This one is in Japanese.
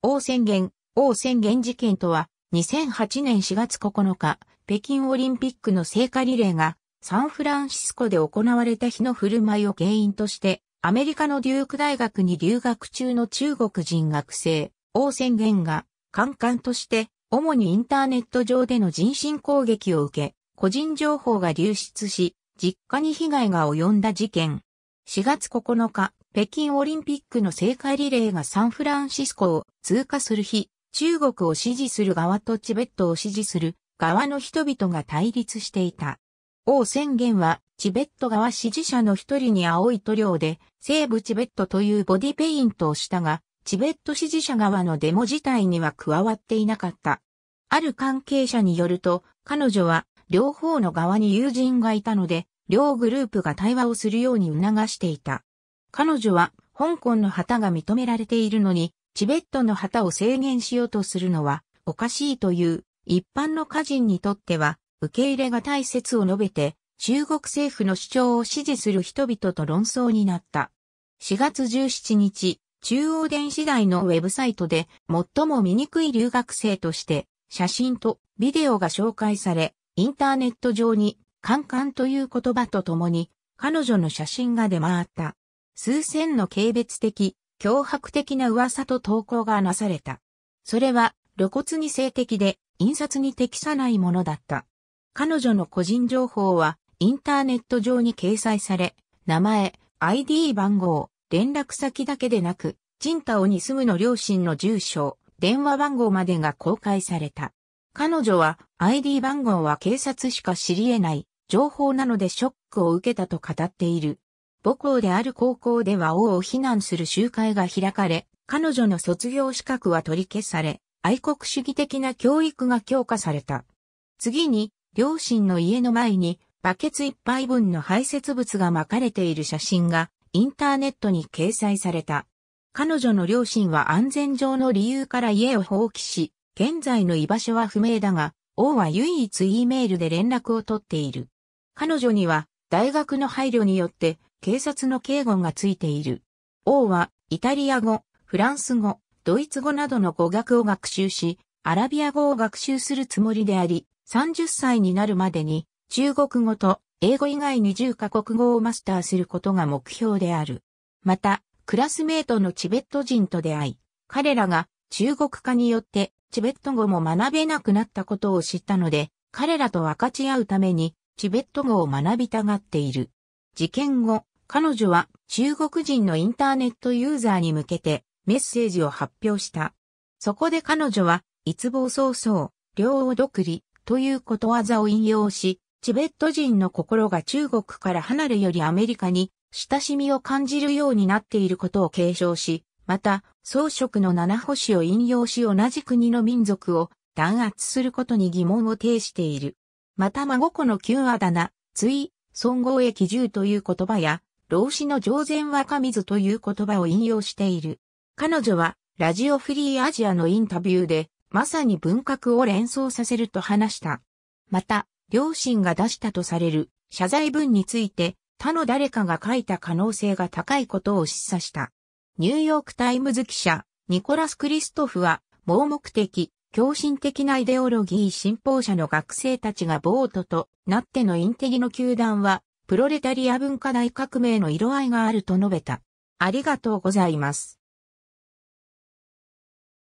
王宣言、王宣言事件とは、2008年4月9日、北京オリンピックの聖火リレーがサンフランシスコで行われた日の振る舞いを原因として、アメリカのデューク大学に留学中の中国人学生、王宣言が、カンカンとして、主にインターネット上での人身攻撃を受け、個人情報が流出し、実家に被害が及んだ事件。4月9日、北京オリンピックの聖火リレーがサンフランシスコを通過する日、中国を支持する側とチベットを支持する側の人々が対立していた。王宣言は、チベット側支持者の一人に青い塗料で、西部チベットというボディペイントをしたが、チベット支持者側のデモ自体には加わっていなかった。ある関係者によると、彼女は両方の側に友人がいたので、両グループが対話をするように促していた。彼女は、香港の旗が認められているのに、チベットの旗を制限しようとするのは、おかしいという、一般の家人にとっては、受け入れが大切を述べて、中国政府の主張を支持する人々と論争になった。4月17日、中央電子台のウェブサイトで最も醜い留学生として写真とビデオが紹介され、インターネット上にカンカンという言葉とともに彼女の写真が出回った。数千の軽蔑的、脅迫的な噂と投稿がなされた。それは露骨に性的で印刷に適さないものだった。彼女の個人情報はインターネット上に掲載され、名前、ID 番号、連絡先だけでなく、チンタオに住むの両親の住所、電話番号までが公開された。彼女は ID 番号は警察しか知り得ない情報なのでショックを受けたと語っている。母校である高校では王を非難する集会が開かれ、彼女の卒業資格は取り消され、愛国主義的な教育が強化された。次に、両親の家の前にバケツ一杯分の排泄物が巻かれている写真がインターネットに掲載された。彼女の両親は安全上の理由から家を放棄し、現在の居場所は不明だが、王は唯一 E メールで連絡を取っている。彼女には大学の配慮によって警察の警護がついている。王はイタリア語、フランス語、ドイツ語などの語学を学習し、アラビア語を学習するつもりであり、30歳になるまでに中国語と英語以外に10カ国語をマスターすることが目標である。また、クラスメートのチベット人と出会い、彼らが中国化によってチベット語も学べなくなったことを知ったので、彼らと分かち合うためにチベット語を学びたがっている。事件後、彼女は中国人のインターネットユーザーに向けてメッセージを発表した。そこで彼女は、逸望早々、両を独利ということわざを引用し、チベット人の心が中国から離れよりアメリカに親しみを感じるようになっていることを継承し、また、装飾の七星を引用し同じ国の民族を弾圧することに疑問を呈している。また孫子の旧あだ名、追、尊号駅十という言葉や、老子の上善若水という言葉を引用している。彼女は、ラジオフリーアジアのインタビューで、まさに文革を連想させると話した。また、両親が出したとされる謝罪文について他の誰かが書いた可能性が高いことを示唆した。ニューヨークタイムズ記者、ニコラス・クリストフは、盲目的、狂信的なイデオロギー信奉者の学生たちがボートとなってのインテギの球団は、プロレタリア文化大革命の色合いがあると述べた。ありがとうございます。